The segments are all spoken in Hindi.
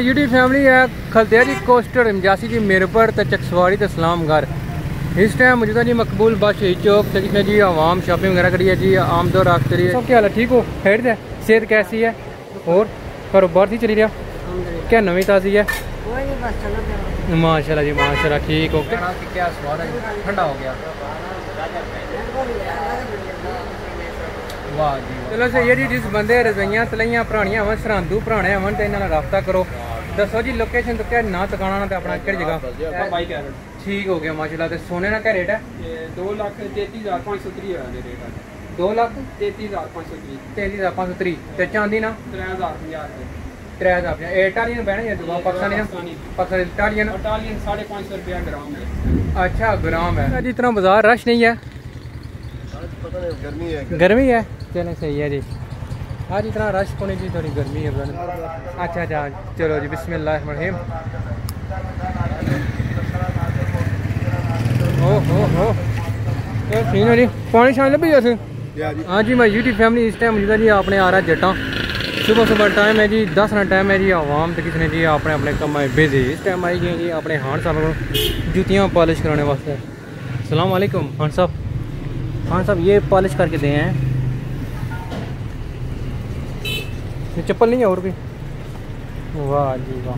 यूट्यूब फैमिली है खलतिया जी कोस्टर इमजासी जी मेरपर ते चकसवाड़ी ते सलामगढ़ इस टाइम मौजूदा जी मकबूल बस शहीद चौक ते जिसमें जी आवाम शॉपिंग वगैरह करी है जी आमदोर राख करी है। सब क्या हाल है? ठीक हो? हेड है सेहत कैसी है? और कारोबार थी चली रहा? क्या नवी ताज़ी है? माशाल्लाह जी माशाल्लाह ठीक हो? क्या स्वाद है? ठंडा हो गया। ਚਲੋ ਸਰ ਜੀ ਜਿਸ ਬੰਦੇ ਰਜ਼ਾਈਆਂ ਤਲਈਆਂ ਪੁਰਾਣੀਆਂ ਹੋਣ ਸਰਾਂਦੂ ਪੁਰਾਣੇ ਹੋਣ ਤੇ ਇਹਨਾਂ ਨਾਲ ਰਾਬਤਾ ਕਰੋ ਦੱਸੋ ਜੀ ਲੋਕੇਸ਼ਨ ਤੇ ਕਿਹੜਾ ਨਾ ਟਿਕਾਣਾ ਤੇ ਆਪਣਾ ਕਿਹੜੀ ਜਗ੍ਹਾ ਠੀਕ ਹੋ ਗਿਆ ਮਾਸ਼ਾਅੱਲਾ ਤੇ ਸੋਨੇ ਦਾ ਕੀ ਰੇਟ ਹੈ 2 ਲੱਖ 33530 ਹੈ ਦੇ ਰੇਟ ਹੈ 2 ਲੱਖ 33530 33530 ਤੇ ਚਾਂਦੀ ਨਾ 3050 3050 ਇਹ ਟਾਲੀਆਂ ਬਹਿਣਾ ਜਾਂ ਦੁਆ ਪਾਕਿਸਤਾਨੀ ਪਾਕਿਸਤਾਨੀ ਟਾਲੀਆਂ ਟਾਲੀਆਂ 550 रुपया ग्राम है अच्छा ग्राम है इतना बाज़ार रश नहीं है गर्मी है गर्मी है चलें सही है जी। आज इतना रश होने की थोड़ी गर्मी है। अच्छा अच्छा चलो जी बिस्मिल्लाह रहीम ओ हो हो है जी पानी शानी लभी या जी। हाँ जी मैं यूट्यूब फैमिली इस टाइम मौजूदा जी अपने आ रहा जट्टा सुबह सुबह टाइम है जी दस ना टाइम है जी आवाम तो किसने जी अपने अपने कम है बिज़ी इस टाइम आई गए जी अपने हान साहब को जूतियाँ पॉलिश कराने वास्ते। सलाम वालेकुम हान साहब। हान साहब ये पॉलिश करके दे हैं। ये चप्पल नहीं है और भी वाह जी वाह।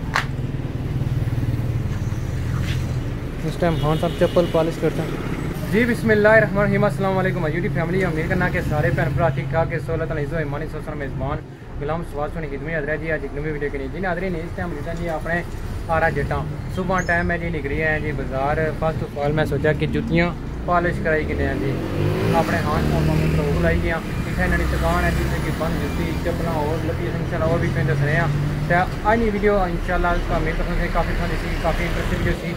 इस टाइम खान साहब, चप्पल पॉलिश करते हैं। जी अस्सलाम वालेकुम यूट्यूब फैमिली उम्मीद करना कि सारे भैन भरा ठीक ठाक है सोलह तनीज़ो ईमानी सोसन मेज़बान, गुलाम सवास होने की तुम्हें अदरा जी, आज एक नवी वीडियो के लिए। जी ने इस टाइम मौजूदा जी अपने आरा जट्टा सुबह टाइम है जी, निकली है जी बाज़ार। फ़र्स्ट ऑफ़ ऑल मैं सोचा कि जुतियाँ पॉलिश कराई हैं जी। अपने हान साहब लाई गया इन्होंने दुकान है जिससे कि बंद जुत्ती चप्पल और लगी इंशाल्लाह और भी दस रहे हैं तो आज वीडियो इंशाल्लाह का मेरी पसंद से काफ़ी पसंद सी, काफ़ी इंटरेस्टिंग वीडियो सी।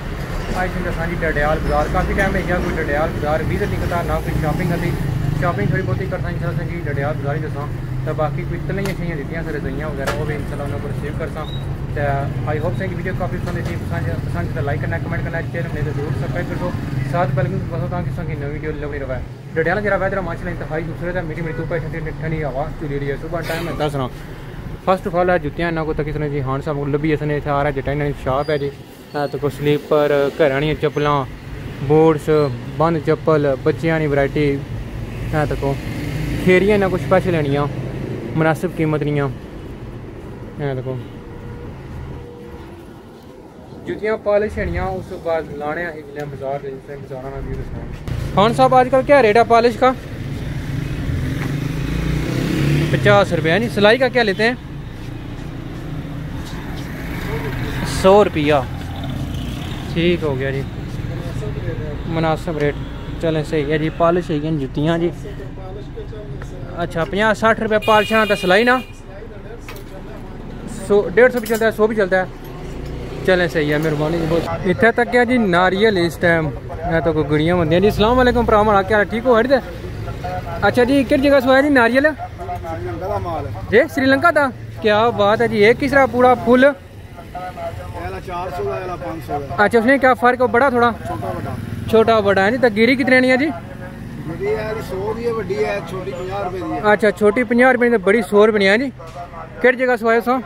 आज तुम जी डडियाल बाज़ार, काफ़ी टाइम है गया कोई डडियाल बाज़ार विज़िट नहीं करता ना, कोई शॉपिंग करती शॉपिंग थोड़ी बहुत ही करता इंशाल्लाह जी डडियाल बाज़ार ही दसा तो बाकी कोई तलियाँ दित्तियाँ सर रजाइयाँ वगैरह वो भी इंशाल्लाह उन्होंने को रिसीव करसा। तो आई होप से वीडियो काफ़ी पसंद थी पसंद पसंद तो लाइक करना कमेंट करना नहीं तो ज़रूर सब्सक्राइब कर दो साथ बेल आइकन बसो ताकि संगी नई वीडियो लवनी रहा डडियाला जरा वैदर माशाल्लाह इंतहाई खूबसूरत है मीठी मीठी धूप है, ठंडी हवा चली रही है। सुबह टाइम है, दस रहा फस्ट ऑफ़ ऑल है जुत्तियाँ इन्हों को तक जी हान साहब को लभी इसने इतना आ रहा जटा इन्होंने शॉप है जी। तो कोई स्लीपर घर आनी चप्पल बूट्स बंद चप्पल बच्चों की वैरायटी। है तको खेरियाँ इन्हों को स्पैशल लेनियाँ, मुनासिब कीमत दियाँ है जुतियाँ पॉलिश लेनियाँ उस बाद लाने ज़िले बाज़ार बाज़ार में भी खान साहब आजकल क्या रेट है पॉलिश का पचास रुपया नहीं सिलाई का क्या लेते हैं सौ रुपया ठीक हो गया जी मुनासिब रेट चलें सही है जी पॉलिश है जुतियाँ जी अच्छा पंजाह सठ रुपये पॉलिशां तो सिलाई ना सौ डेढ़ सौ भी चलता है सौ भी चलता है चलें, सही है, मेहरबानी बहुत। इतने तक है जी, नारियल इस टाइम मैं तो गुड़ियाँ बनदियाँ जी। सलाम वालेकुम भरा माड़ा क्या ठीक हो, हट अच्छा जी, किस जगह सोया जी, नारियल? का जी, श्रीलंका था क्या बात है जी किस तरह पूरा फुल? का का अच्छा उसमें क्या फ़र्क है, बड़ा थोड़ा? छोटा बड़ा है नहीं तो गिरी कितने नहीं है जी? अच्छा छोटी पंजा रुपये की बड़ी सौ रुपये है जी। किस जगह सवाए सो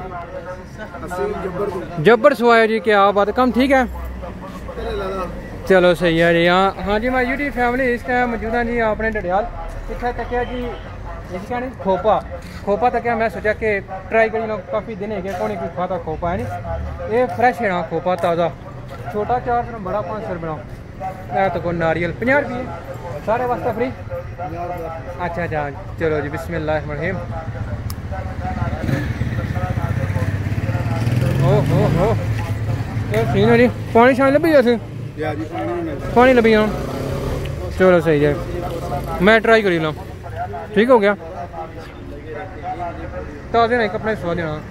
को जब्बर सवाए जी, क्या बात कम ठीक है? चलो सही है जी हाँ। हाँ जी, मैं यूट्यूब फैमिली इस टाइम मौजूद है जी अपने डडियाल इतना तक जी खोपा। खोपा तक मैं सोचा कि ट्राई करी काफ़ी दिन है कौन कोई खाता खोपा है नी ये फ्रैश है ना, खोपा ताज़ा। छोटा चार सौ, बड़ा पाँच सौ रुपये है तो कोई नारियल। पंजाह रुपये सारे वास्ते फ्री? अच्छा अच्छा चलो जी बिस्मिल्लाह पानी शानी लभी जैसे पानी लभी जाओ चलो सही है मैं ट्राई करी लो ठीक हो गया ताज़े सवा देना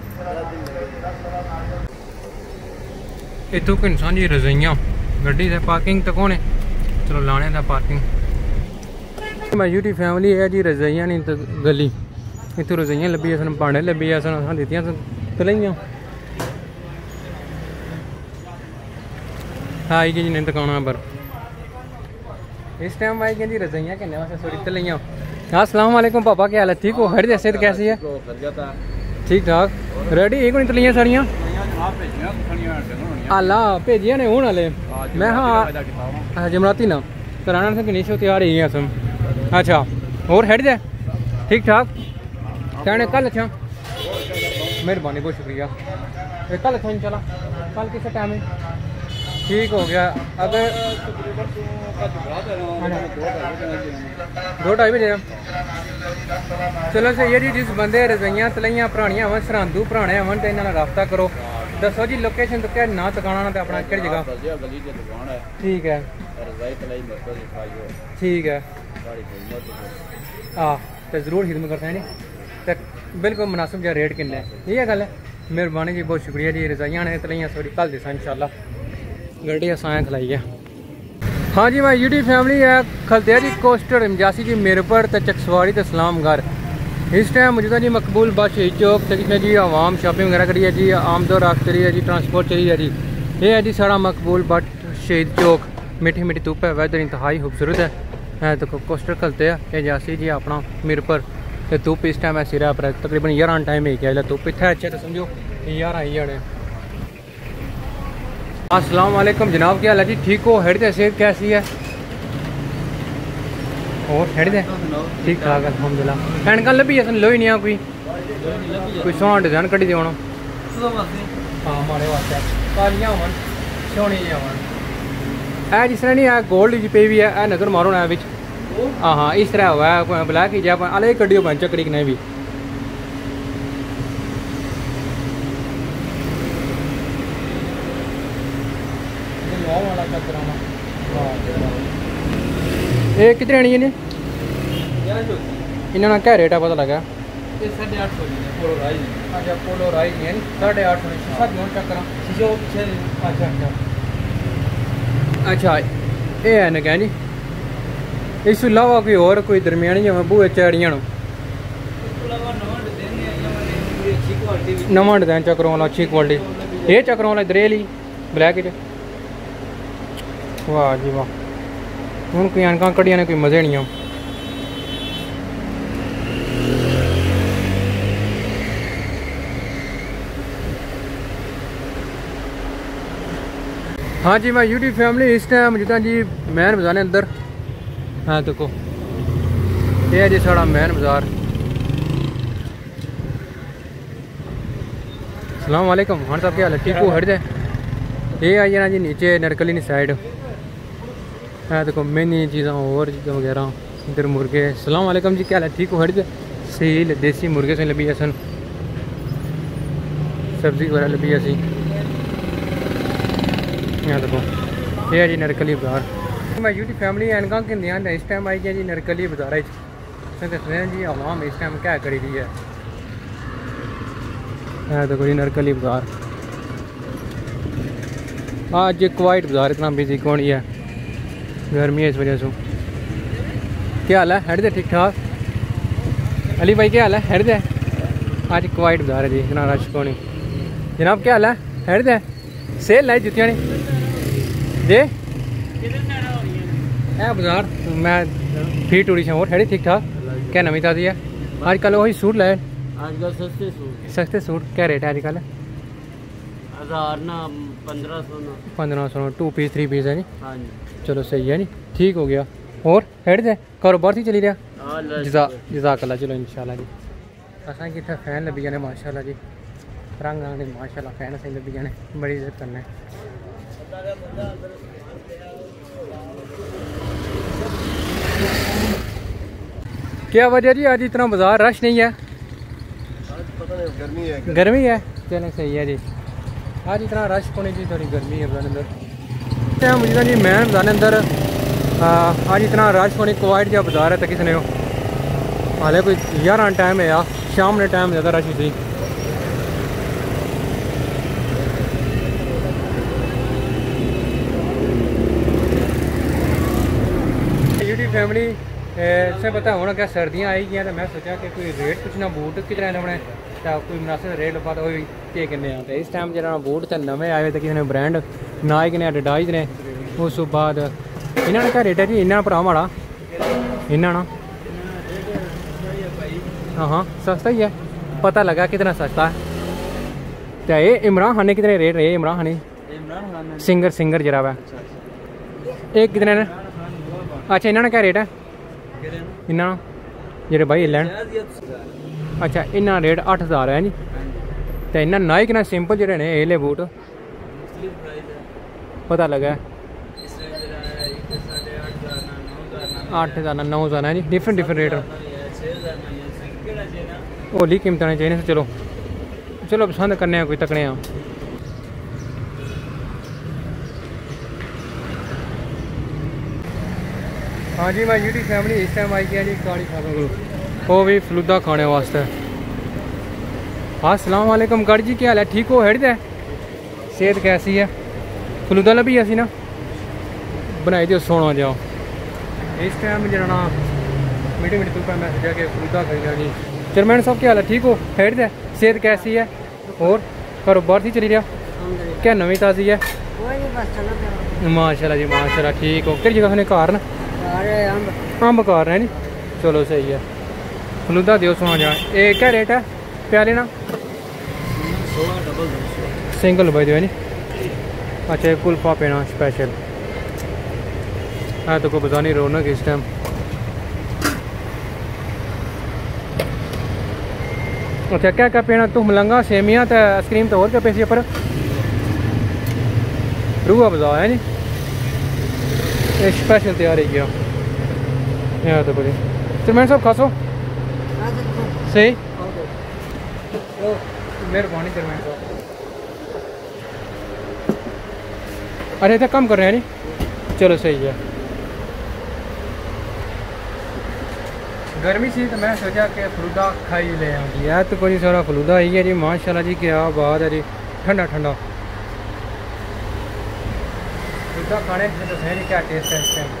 इतों कि इंसान रजाइयाँ गड्डी से पार्किंग तक होने चलो लाने था पार्किंग मैं फैमिली है जी रजाइयाँ नहीं गली इतों रजाइयाँ लभी सन भांडे लभी सन असां दित्तियाँ आई गई जी ने दुकाना पर इस टाइम आई गई जी रजाइयाँ किन्ने वास्ते सॉरी तलाइयां हाँ अस्सलाम वालेकुम पापा क्या हाल है ठीक हो हर सेहत कैसी है ठीक ठाक रेडी एक नहीं तलियां साड़ियाँ ਆ ਭੇਜੀਆਂ ਖਣੀਆਂ ਡੰਗਣ ਹੋਣੀਆਂ ਆਲਾ ਭੇਜੀਆਂ ਨੇ ਹੁਣ ਵਾਲੇ ਮੈਂ ਹਾਂ ਆ ਜਮਰਾਤੀ ਨਾ कराना था कि नहीं होती आ रही है तुम अच्छा और हेड दे ठीक ठाक कहने कल अच्छा मेहरबानी बहुत शुक्रिया ए, कल अच्छा चला कल किस टाइम है ठीक हो गया। अब दो ढाई बजे। चलो सर जी जिस बंदे रजाइयाँ तलाइयाँ भरानियाँ होवन सरांदू भराने होवन तो इन्होंने रबता करो। दसो जी लोकेशन तुके ना दुकाना ना अपना केड़ी जगह? ठीक है। ठीक है। हाँ तो ज़रूर खिदम करते हैं नी तो बिल्कुल मुनासिब जहा रेट किन्ने। ठीक है। गल मेहरबानी जी, बहुत शुक्रिया जी, रजाइया ने तलाइयाँ सॉरी कल दसा इंशाल्लाह गड्डी असां खिलाई है हाँ जी, माँ यूट्यूब फैमिली है ऐ खलतेरी कोस्टर मजासी जी मेरपड़ ते चकसवाड़ी ते सलामगढ़ इस टाइम मौजूदा जी मकबूल बस शहीद चौक तक जी आवाम शॉपिंग वगैरह करी है जी आमदोर आख चली है जी ट्रांसपोर्ट चली है जी ये है जी सारा मकबूल बट शहीद चौक। मीठी मीठी धुप है वैदर इंतहाई खूबसूरत है। है, देखो कोस्टर खलते है ये जासी जी अपना मीरपुर धुप इस टाइम है सिरा पर तकरीबन यारह टाइम है क्या धुप इतना अच्छा तो समझो यारह ही जाने। अस्सलाम वालेकुम, जनाब, क्या हाल है? जी, ठीक हो? हेड ते सेहत कैसी है? और हेड दे? ठीक ठाक अल्हम्दुलिल्लाह ऐनकां लब्भी असन लोई नहीं आ कोई? कोई सोहना डिज़ाइन कड्ढी देओ ना। हाँ माड़े वास्ते। कालियाँ होवन सोहनी जी होवन है जिस तरह नहीं है गोल्ड जी पे भी है ए नज़र मारो ना बिच हाँ हाँ इस तरह हुआ है ब्लैक ही जा अले कड्डियो बन चकड़ी कने भी ਇਹ ये कितने आनी है इन्होंने क्या रेट है पता लगा ये साढ़े आठ सौ पोलो राई अच्छा पोलो राई है साढ़े आठ सौ शीशा क्यों चेक करा शीशे वो पीछे अच्छा अच्छा अच्छा ये है ना क्या जी इस अलावा कोई और कोई दरमियानी जमा बूहे चैड़ियाँ नवा डिज़ाइन चक्करों वाला अच्छी क्वालिटी ये चक्करों वाला इधर ब्लैक च वाह जी वाह। हूँ कोई अनक घड़िया ने कोई मज़े नहीं है हाँ जी, मैं यूट्यूब फैमिली इस टाइम जितना जी मैन बाज़ार है अंदर। हाँ देखो ये है जी साढ़ा मैन बाज़ार। सलाम वालेकुम। हाँ साहब, क्या हाल है? ठीक हो? हट जाए। ये आई जाना जी नीचे नरकली साइड है, देखो मैनी चीज़ां और चीज़ां वगैरह। इधर मुर्गे। सलाम वालेकुम जी, क्या है? ठीक हो जाए सील, देसी मुर्गे से लभी असन। सब्ज़ी वगैरह लभी असी। यहाँ देखो, ये है जी नरकली बाज़ार। मैं यूटी फैमिली एनका के इस टाइम आई गया जी नरकली बाज़ार दसते हैं जी, आवाम इस टाइम क्या करी है? है देखो जी, नरकली बाज़ार। आज क्वाइट बाज़ार, इतना बिज़ी कौन ही है? गर्मी है इस वजह से। क्या हाल है? हेड दे ठीक ठाक अली भाई क्या हाल है? हेड दे। आज क्वाइट बाज़ार है जी इतना रश कौन। ही जनाब क्या हाल है? हेड दे। सेल लाई जुतियाँ ने। जे है बाज़ार मैं फ़ी टूरी से और हेडी ठीक ठाक क्या नवी ताजी है? आजकल वही सूट लाए। आजकल सस्ते सूट। सस्ते सूट। क्या रेट है आजकल? पंद्रह सौ ना। टू पीस थ्री पीस है नी? हाँ चलो सही है नी ठीक हो गया। और हेड से कारोबार से चली रहा जजा जजाक अल्लाह चलो इंशाल्लाह जी। असा कि इतना फ़ैन लगी जाने माशाल्लाह जी। रंग रंग के माशाल्लाह फ़ैन असं लगी जाने। बड़ी इज़्ज़त करने क्या वजह जी अज इतना बाज़ार रश नहीं है। गर्मी है? चलो सही है जी। आज इतना रश होने की थोड़ी गर्मी है बाज़ार अंदर मुझे जी मैं बाज़ार अंदर आज इतना रश होने कोवाइट जहाँ बाज़ार है तो किसने हो हाले कोई ग्यारह टाइम है यार शाम ने टाइम ज़्यादा रश थी फैमिली से पता हूँ क्या सर्दियाँ आई गई तो मैं सोचा कि कोई रेट पुच्छना बूट कितने लैने तो कोई मुनासिब रेट लब्भा तो केह् करने आं इस टाइम जेह्ड़ा बूट ते नमें आए तो किसे ने ब्रांड नाइक ने एडाडाइज ने उस बाद इन्ना क्या रेट है जी इन्ना भरा माड़ा इन्ना ना हाँ सस्ता ही है पता लगा कितना सस्ता है तो ये इमरान खान ने कितने रेट रहे इमरान खान सिंगर सिंगर जरा वह एक कितने अच्छा इन्होंने क्या रेट है इन्ना जेह्ड़े भाई एल्लै अच्छा इन्ना रेट अट्ठ ज्हार ऐ नी ते इन्ना नाइक ना सिंपल जेह्ड़े न एह्ले बूट पता लगे अट्ठ हज़ार नौ हज़ार है जी डिफरेंट डिफरेंट रेट होली कीमत चाहिए चलो चलो पसंद करने कोई तकने हाँ जी मैं यूटी फैमिली इस टाइम आई गया जी काली खानों वो भी फलूदा खाने वास्ते हाँ सलाम वालेकुम जी क्या हाल है ठीक हो हेड़ दे सेहत कैसी है फलूदा लभी असी ना बनाई दो सोना जाओ इस टाइम जरा ना मीडियम मीडियम पर मैं सोचा कि फलूदा खाई जी चेयरमैन साहब क्या हाल है ठीक हो हेड़ दे सेहत कैसी है और कारोबार थी चली रहा क्या नवी ताज़ी है माशाला जी माशाला ठीक हो जगह घर ना अंब कार हैं जी। चलो सही है। फलूदा दियो सोना जा ये क्या रेट है? प्याले ना? सिंगल भाई दियो है नी? अच्छा कुल्फा पेना स्पेशल है तो कोई बता नहीं, रौनक इस टाइम अच्छा क्या क्या पेना? तू मलंगा, सेमिया तो आइसक्रीम तो और क्या पैसे पर? रूह बजा है नी? स्पेशल तैयार है यहाँ तो बड़ी चलमैन साहब खासो सही अरे इतना कम कर रहे हैं नी चलो, सही है। गर्मी सी तो मैं सोचा कि फलूदा खाई ले आऊँगी है तो कोई सारा फलूदा ही है जी, माशाल्लाह जी, क्या बात है जी। ठंडा ठंडा। फलूदा खाने में तो सही नहीं, क्या टेस्ट है इस टाइम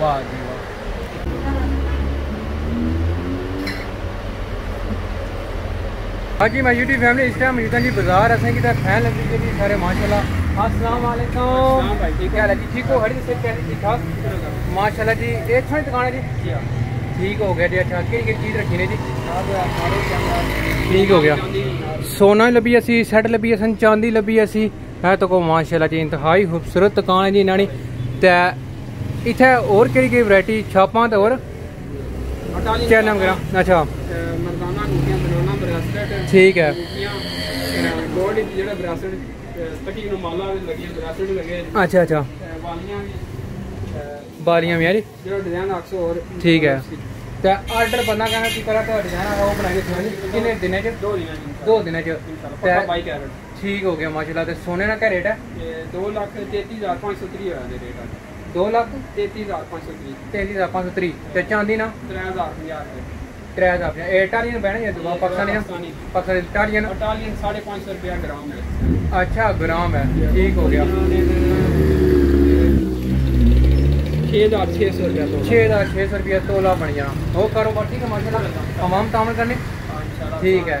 वाह जी मैं यूट्यूब फैमिली इस टाइम यूटन जी बाज़ार असें कि फ़ैन लगी के लिए सारे माशाल्लाह। अस्सलाम वालेकुम। ठीक है? जी? ठीक हो? हरी से कैसी ठीक ठाक? माशाल्लाह जी ये अच्छा दुकान है जी? ठीक हो गया जी अच्छा। केड़ी चीज़ रखी ने जी? ठीक हो गया। सोना लभी असी सैट लभी असन चांदी लभी असी। ਹੈ ਤਾਂ ਕੋ ਮਾਸ਼ਾਅੱਲਾ ਜੀ ਇੰਤਹਾਈ ਖੂਬਸੂਰਤ ਦੁਕਾਨ ਹੈ ਜੀ ਇਹਨਾਂ ਦੀ ਤੇ ਇੱਥੇ ਹੋਰ ਕਿਹੜੀ ਕਿਹੜੀ ਵੈਰਾਈਟੀ ਛਾਪਾਂ ਤੇ ਹੋਰ ਕਿਆ ਨਾਮ ਕਰਾਂ ਅੱਛਾ ਮਰਦਾਨਾ ਨੂਟੀਆਂ ਬਨਾਨਾ ਬ੍ਰੈਸਲੇਟ ਠੀਕ ਹੈ ਗੋਲਡ ਜਿਹੜਾ ਬ੍ਰੈਸਲੇਟ ਤਕੀ ਨੂੰ ਮਾਲਾ ਲੱਗੀਆਂ ਬ੍ਰੈਸਲੇਟ ਲੱਗੇ ਅੱਛਾ ਅੱਛਾ ਅਹ ਵਾਲੀਆਂ ਵੀ ਅਹ ਬਾਲੀਆਂ ਵੀ ਯਾਰੀ ਜਿਹੜਾ ਡਿਜ਼ਾਈਨ ਅਕਸਰ ਹੋਰ ਠੀਕ ਹੈ ਤੇ ਆਰਡਰ ਬੰਦਾ ਕਹਿੰਦਾ ਕੀ ਕਰਾ ਤਾਂ ਡਿਜ਼ਾਈਨ ਉਹ ਬਣਾ ਕੇ ਸੁਣੀ ਕਿੰਨੇ ਦਿਨਾਂ ਚ ਦੋ ਦਿਨਾਂ ਜੀ ਦੋ ਦਿਨਾਂ ਚ ਪੱਕਾ ਤੇ 22 ਕੈਰਟ ठीक हो गया माशाल्लाह तो सोने का क्या रेट है? दो लाख तैतीस हज़ार पाँच सौ त्री रेट दो लाख? तैतीस हज़ार पाँच सौ त्री तैतीस हज़ार पाँच सौ त्री ते तो चांदी ना? त्रै हज़ार पंजाह त्रै हज़ार पंजाह एह् टालियन बहने जां दुआ पाकिस्तानी पाकिस्तानी। टालियन टालियन साढ़े पाँच सौ रुपया ग्राम है। अच्छा ग्राम है। ठीक हो गया। छः हज़ार छः सौ रुपया छः हज़ार छः सौ रुपया तोला बन जाना और कारोबार ठीक है माशा हाँ, हाँ। तमाम तामल करने? हाँ, ठीक है।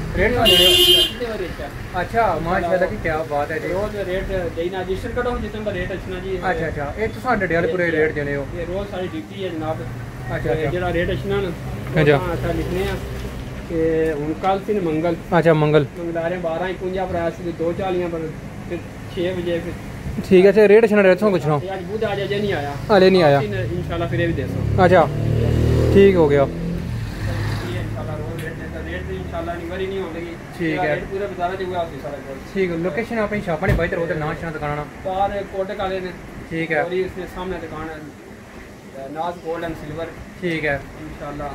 रेट का ਕਿਤੇ ਹੋ ਰੇਟ ਹੈ अच्छा माशाल्लाह की क्या बात है जी ਰੋਜ਼ ਰੇਟ ਦੇਣਾ ਰਜਿਸਟਰ ਕਰੋ ਜਿੱਦਾਂ ਦਾ ਰੇਟ ਅਛਣਾ ਜੀ अच्छा अच्छा ये तो साढ़े डेढ़ पूरे रेट देने हो ਇਹ ਰੋਜ਼ ਸਾਡੀ ਡਿਊਟੀ ਹੈ ਜਨਾਬ अच्छा ਤੇ अच्छा ਜਿਹੜਾ ਰੇਟ ਅਛਣਾ ਨਾ ਅੱਛਾ। ਅੱਛਾ ਲਿਖਨੇ ਆ ਕਿ ਹੁਣ ਕੱਲ ਸੀ ਨਾ ਮੰਗਲ अच्छा मंगल ਮੰਗਲਾਰੇ 12 51 ਪਰ ਆਇਆ ਸੀ 2 ਚਾਲੀਆਂ ਪਰ ਫਿਰ 6 ਵਜੇ ਫਿਰ ठीक है अच्छा रेट छना रेट कुछ ना ਇਹ ਅੱਜ ਬੁੱਧ ਆ ਜੇ ਨਹੀਂ ਆਇਆ हले नहीं आया ਇਨਸ਼ਾਅੱਲਾ ਫਿਰ ਇਹ ਵੀ ਦੇ ਸੋ अच्छा ठीक हो गया इंशाल्लाह रिकवरी नहीं होगी ठीक है। पूरा बताना चाहिए आप सारा ठीक है लोकेशन अपनी शॉप ने भाई तेरे उधर नाम शाना दुकान तार कोटे काले ने। ठीक है। और इसके सामने दुकान है। नाज गोल्ड एंड सिल्वर ठीक है। इंशाल्लाह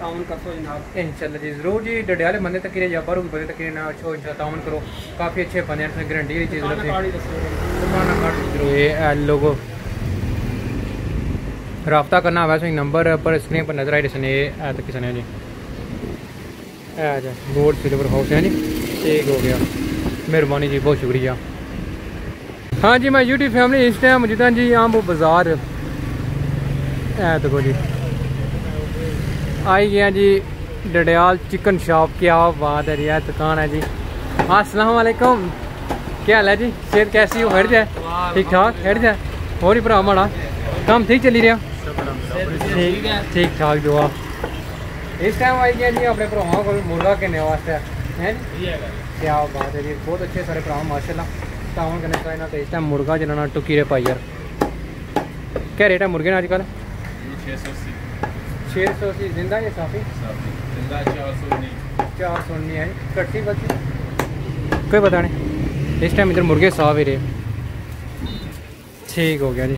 ताउन करसो जनाब। इंशाल्लाह जी ज़रूर जी डडियाले बंदे तक या बारू बंदे तक ना छो इंशाल्लाह ताउन करो। काफ़ी अच्छे बंदे हैं गारंटी की चीज़ लगती है लोगो। रबता करना वैसे नंबर पर स्क्रीन पर नज़र आई दिसने ऐ तक किसने जी। है जी गोल्ड सिल्वर हाउस है जी। ठीक हो गया। मेहरबानी जी, बहुत शुक्रिया। हाँ जी, मैं यूट्यूब फैमिली इस टाइम मौजूद हाँ जी, आम बाज़ार। है देखो जी। आई गया जी, डडियाल चिकन शॉप क्या बात है रिया दुकान है जी। अस्सलाम वालेकुम। क्या हाल है जी? सेहत कैसी हो? हट जाए। ठीक ठाक? हट जाए। और ही भरा माड़ा काम ठीक चली रहा? ठीक ठीक ठाक दुआ इस टाइम आई गया जी अपने भरावां को मुर्गा किन्ने वास्ते है? क्या बात है जी बहुत अच्छे सारे भरा माशाल्लाह। तावन कन्नै चाहिए तो इस टाइम मुर्गा चलाना टुकी रे पाई यार। क्या रेट है मुर्गे ने अजकल? छः सौ अस्सी। ज़िंदा या साफी? चार सौ उन्नी। है कट्टी बची? कोई पता नहीं। इस टाइम इधर मुर्गे साफ़ ही रहे ठीक हो गया जी।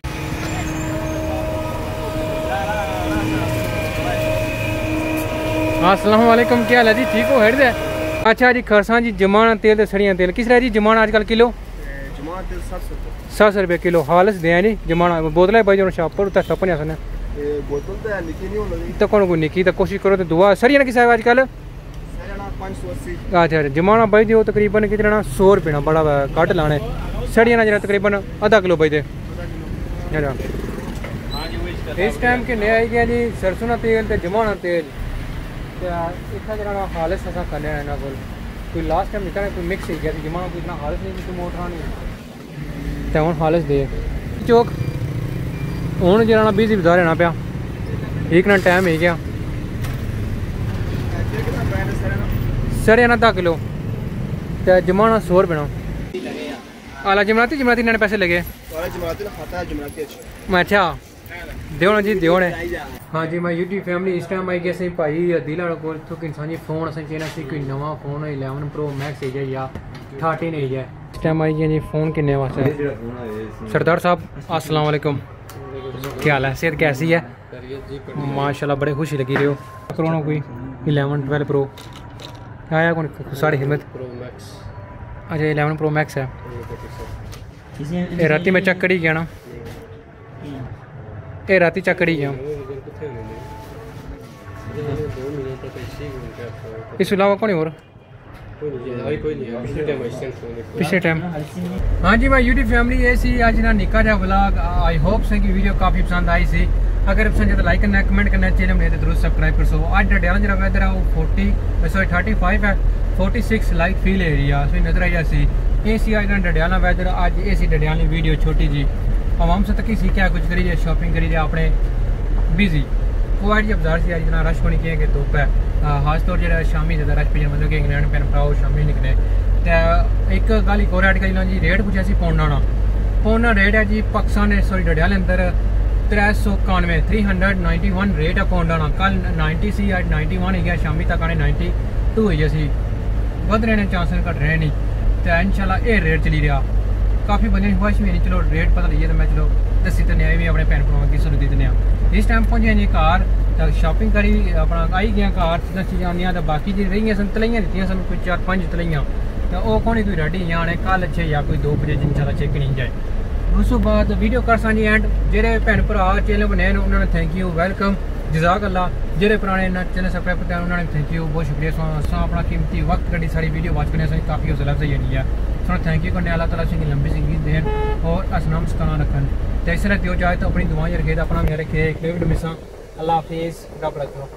वालेकुम क्या हाल है जी? ठीक हो? हेड दे? अच्छा जी खरसा जी जमाना तेल ते सड़ियाँ तेल। किस तरह जी जमाना आजकल किलो? सत्त रुपये। किलो। हालस दें जी जमाना बोतलें पाई जो शॉप पर सपने आसने बोतल तो है निकी नहीं होगी कौन कोई निकी तो कोशिश करो तो दुआ। सड़ियाँ किस है अस्सी। अच्छा अच्छा जमाना बाई दिओ तकरीबन कितने सौ रुपये बड़ा घट्ट लाने। सड़ियाँ जरा तकरीबन आधा किलो दे। अच्छा। इस टाइम किन्ने आई गया जी सरसों का तेल ते जमाना तेल। जरा हालस असां करने कोई लास्ट टाइम निकला कोई मिक्स ही गया सी जमाना कोई इतना हालस नहीं कोई मोटर नहीं ते हुन हालस दे चौक हुन जरा बिज़ी बजा रहना पिया एक ना टाइम ही है सर ना अद्धा किलो ते जमाना सौ रुपये ना आला जमनाती इन्ने पैसे लगे है अच्छा मैं अच्छा ਦਿਓ ਨਾ ਜੀ ਦਿਓ ਨੇ ਹਾਂਜੀ ਮੈਂ YouTube ਫੈਮਿਲੀ ਇਸ ਟਾਈਮ ਆਈ ਗਿਆ ਸੀ ਭਾਈ ਦਿਲਾਂ ਕੋਲ ਤੋਂ ਕਿ ਇਨਸਾਨੀ ਫੋਨ ਅਸੀਂ ਚਾਹੀਦਾ ਸੀ ਕੋਈ ਨਵਾਂ ਫੋਨ 11 Pro Max ਹੈ ਜਾਂ 13 ਹੈ ਜਾਂ ਇਸ ਟਾਈਮ ਆਈ ਗਿਆ ਜੀ ਫੋਨ ਕਿੰਨੇ ਵਾਸਤੇ सरदार साहब अस्सलाम वालेकुम क्या हाल है सेहत कैसी है माशाल्लाह बड़े खुशी लगी रहे हो करोना कोई 11 12 प्रो आया कौन सारी हिम्मत अच्छा 11 प्रो मैक्स है ਇਹ ਰਾਤੀ ਮੈਂ ਚੱਕ ਕੜੀ ਗਿਆ એ રાતી ચકડી જાઉં ये सुलावा कौन हो पिछले टाइम हाँ जी मैं यूट्यूब फैमिली ये सी अज ना निका जहा ब्लॉग आई होप से कि वीडियो काफ़ी पसंद आई सी अगर पसंद है तो लाइक करना कमेंट करना चैनल में ज़रूर सब्सक्राइब कर सो आज डेरा जरा वेदर है वो फोर्टी सॉरी थर्टी फाइव है forty six like feel area नज़र आई सी ए सी अज डडियाला वेदर अज ए सी डडियाली वीडियो छोटी जी आवाम सतह की सीखे कुछ करी जाए शॉपिंग करी जाए, अपने बिज़ी कुवैट जी बाज़ार से इतना रश होने कि धुप है। खासतौर जो शामी ज़्यादा रश पेज मतलब कि इंग्लैंड भैन भ्राओ शामी निकले। तो एक गल एक होर ऐड करी लैं जी, रेट पुछे असी पौना ना पौना रेट है जी, पाकिस्तान सॉरी डडयाल अंदर त्रै सौ कानवे three hundred ninety one rate है पौन डाणा कल नाइनटी सी अज नाइनटी वन ही शामी तक आने नाइनटी टू होई असी बध रहे चांस घट रहे नहीं तो इन शाला यह रेट चली रहा। ਕਾਫੀ ਬੰਦੇ ਨੂੰ ਖੁਆਇਸ਼ ਵੀ ਚਲੋ ਰੇਟ ਪਤਾ ਲਈਏ ਤਾਂ ਮੈਂ ਚਲੋ ਦੱਸੀ ਤੇ ਨਿਆਏ ਵੀ ਆਪਣੇ ਭੈਣ ਭਰਾਵਾਂ ਕੀ ਸੁਣ ਦਿੱਤੇ ਨੇ ਇਸ ਟਾਈਮ ਪਹੁੰਚੇ ਜੀ ਘਰ ਤਾਂ ਸ਼ਾਪਿੰਗ ਕਰੀ, ਆਪਣਾ ਆਈ ਗਿਆ ਘਰ ਚੀਜ਼ਾਂ ਚੀਜ਼ਾਂ ਆਉਂਦੀਆਂ ਤਾਂ ਬਾਕੀ ਜਿਹੜੀ ਰਹੀਆਂ ਸਨ, ਤਲਈਆਂ ਦਿੱਤੀਆਂ ਸਾਨੂੰ ਕੋਈ ਚਾਰ ਪੰਜ ਤਲਈਆਂ। ਤਾਂ ਉਹ ਕੋਣੀ ਕੋਈ ਰੈਡੀ ਜਾਣੇ ਕੱਲ ਅੱਛੇ ਜਾਂ ਕੋਈ 2 ਵਜੇ ਇਨਸ਼ਾਅੱਲਾ ਚੈੱਕ ਨਹੀਂ ਜਾਏ। ਉਸ ਤੋਂ ਬਾਅਦ ਵੀਡੀਓ ਕਰ ਸਾਂਜੀ ਐਂਡ ਜਿਹੜੇ ਭੈਣ ਭਰਾ ਚੈਨਲ ਬਣੇ ਨੇ ਉਹਨਾਂ ਨੂੰ ਥੈਂਕ ਯੂ ਵੈਲਕਮ ਜਜ਼ਾਕ ਅੱਲਾ ਜਿਹੜੇ ਪੁਰਾਣੇ ਨਾ ਚੈਨਲ ਸਬਸਕ੍ਰਾਈਬ ਕੀਤੇ ਉਹਨਾਂ ਨੂੰ ਥੈਂਕ ਯੂ ਬਹੁਤ ਸ਼ੁਕਰੀਆ ਸੋ ਅਸਾਂ ਆਪਣਾ ਕੀਮਤੀ ਵਕਤ ਕੱਢੀ ਸਾਡੀ ਵੀਡੀਓ ਵਾਚ ਕਰਨੇ ਸਾਨੂੰ ਕਾਫੀ ਹੌਸਲਾ ਸਹੀ ਨਹੀਂ ਹੈ ਸੋ ਥੈਂਕ ਯੂ ਕਰਨੇ ਅੱਲਾਹ ਤਾਲਾ ਸਿੰਘ ਲੰਬੀ ਜ਼ਿੰਦਗੀ ਦੇਣ ਔਰ ਅਸਨਾਮ ਸਕਾਨਾ ਰੱਖਣ ਤੇ ਇਸ ਤਰ੍ਹਾਂ ਦਿਓ ਜਾਏ ਤਾਂ ਆਪਣੀ ਦੁਆਵਾਂ ਰੱਖੇ ਤਾਂ ਆਪਣਾ ਮੇਰੇ ਰੱਖੇ ਇੱਕ ਵੀਡੀਓ ਮਿਸਾਂ ਅੱਲਾਹ ਹਾਫਿਜ਼ ਰੱਬ ਰੱਖੋ